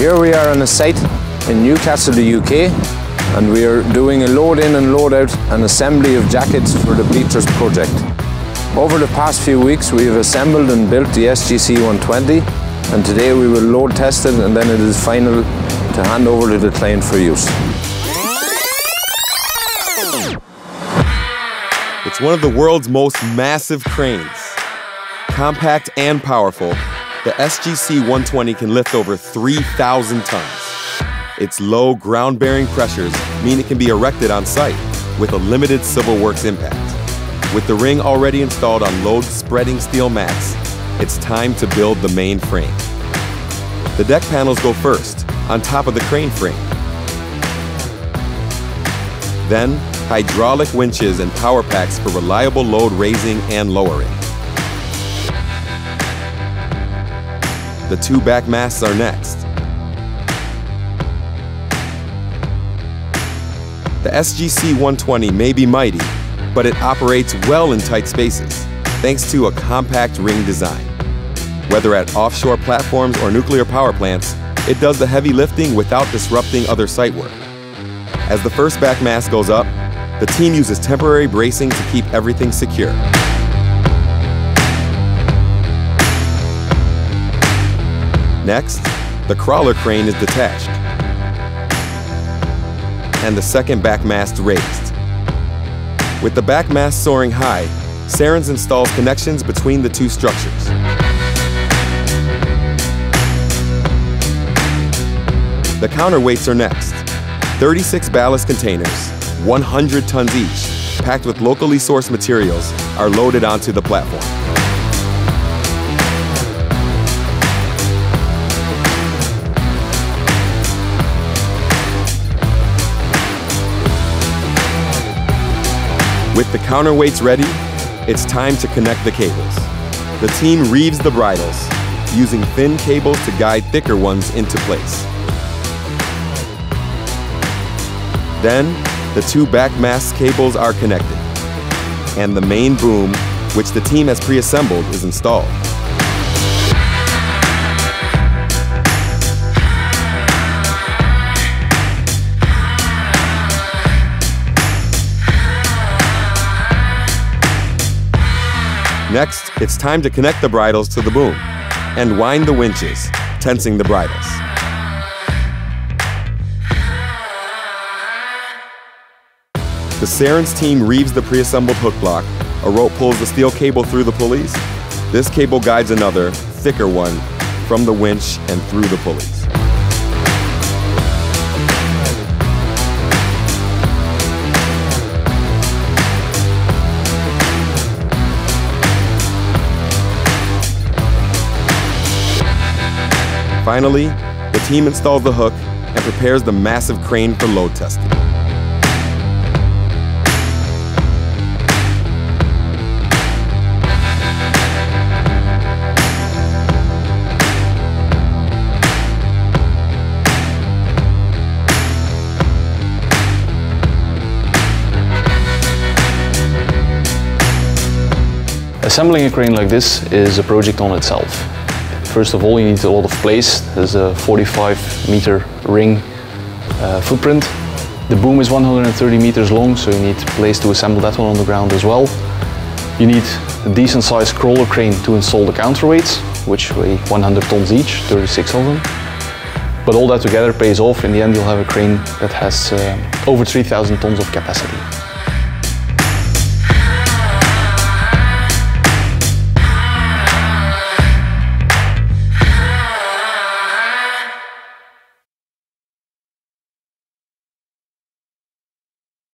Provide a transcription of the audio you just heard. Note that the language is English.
Here we are on a site in Newcastle, the UK, and we are doing a load in and load out and assembly of jackets for the Bleachers project. Over the past few weeks we have assembled and built the SGC 120 and today we will load test it and then it is final to hand over to the client for use. It's one of the world's most massive cranes. Compact and powerful, the SGC 120 can lift over 3,000 tons. Its low ground-bearing pressures mean it can be erected on site with a limited civil works impact. With the ring already installed on load-spreading steel mats, it's time to build the main frame. The deck panels go first, on top of the crane frame. Then, hydraulic winches and power packs for reliable load raising and lowering. The two back masts are next. The SGC 120 may be mighty, but it operates well in tight spaces, thanks to a compact ring design. Whether at offshore platforms or nuclear power plants, it does the heavy lifting without disrupting other site work. As the first back mast goes up, the team uses temporary bracing to keep everything secure. Next, the crawler crane is detached and the second back mast raised. With the back mast soaring high, Sarens installs connections between the two structures. The counterweights are next. 36 ballast containers, 100 tons each, packed with locally sourced materials, are loaded onto the platform. With the counterweights ready, it's time to connect the cables. The team reeves the bridles, using thin cables to guide thicker ones into place. Then, the two back mast cables are connected, and the main boom, which the team has pre-assembled, is installed. Next, it's time to connect the bridles to the boom and wind the winches, tensing the bridles. The Sarens team reeves the pre-assembled hook block, a rope pulls the steel cable through the pulleys, this cable guides another, thicker one, from the winch and through the pulleys. Finally, the team installs the hook and prepares the massive crane for load testing. Assembling a crane like this is a project on itself. First of all, you need a lot of place. There's a 45 meter ring uh, footprint. The boom is 130 meters long, so you need place to assemble that one on the ground as well. You need a decent sized crawler crane to install the counterweights, which weigh 100 tons each, 36 of them. But all that together pays off. In the end, you'll have a crane that has uh, over 3,000 tons of capacity.